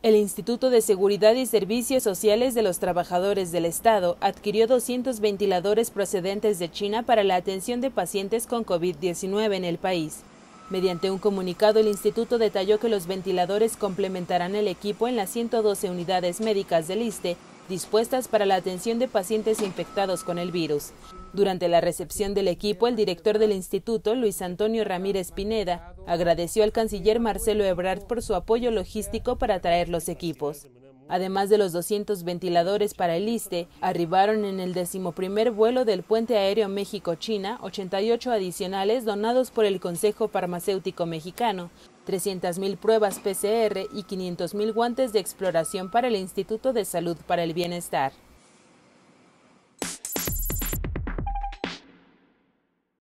El Instituto de Seguridad y Servicios Sociales de los Trabajadores del Estado adquirió 200 ventiladores procedentes de China para la atención de pacientes con COVID-19 en el país. Mediante un comunicado, el instituto detalló que los ventiladores complementarán el equipo en las 112 unidades médicas del ISTE dispuestas para la atención de pacientes infectados con el virus. Durante la recepción del equipo, el director del instituto, Luis Antonio Ramírez Pineda, agradeció al canciller Marcelo Ebrard por su apoyo logístico para traer los equipos. Además de los 200 ventiladores para el ISTE, arribaron en el decimoprimer vuelo del puente aéreo México-China 88 adicionales donados por el Consejo Farmacéutico Mexicano, 300.000 pruebas PCR y 500.000 guantes de exploración para el Instituto de Salud para el Bienestar.